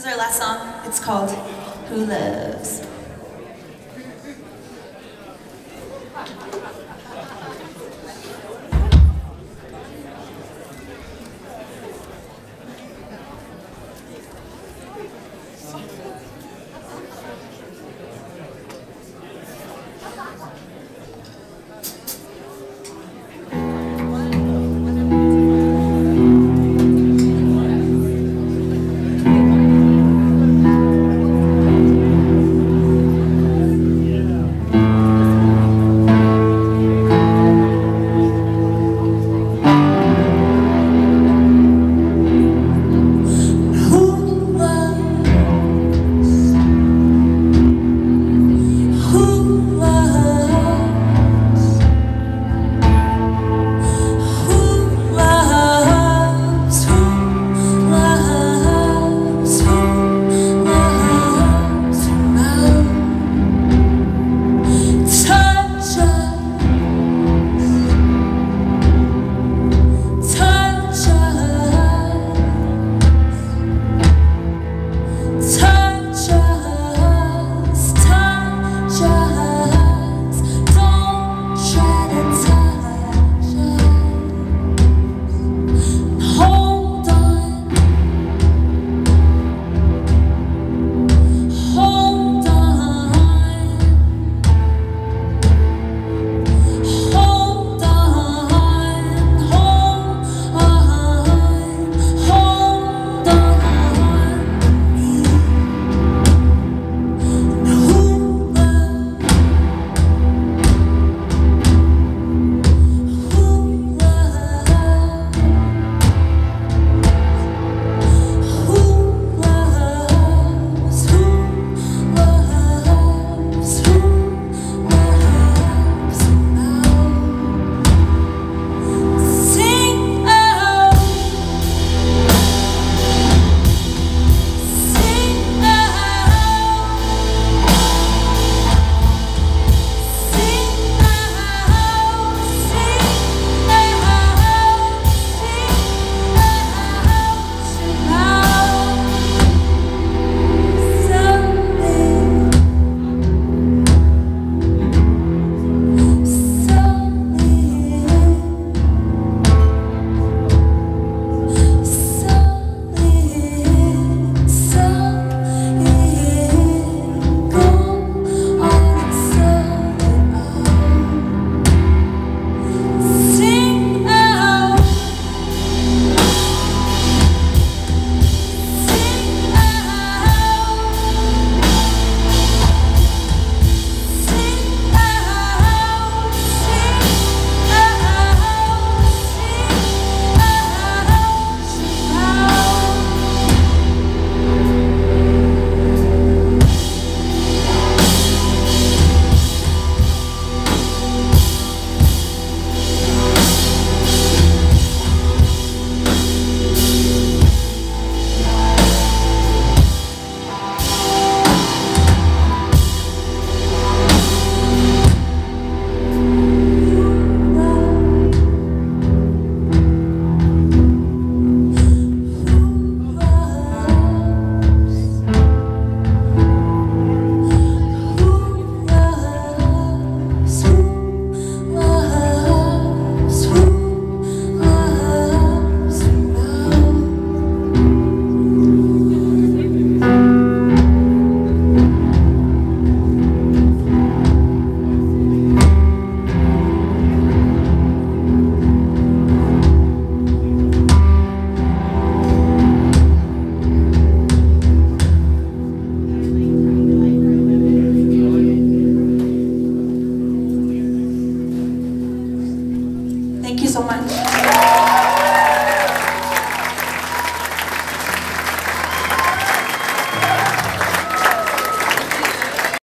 This is our last song. It's called Who Loves.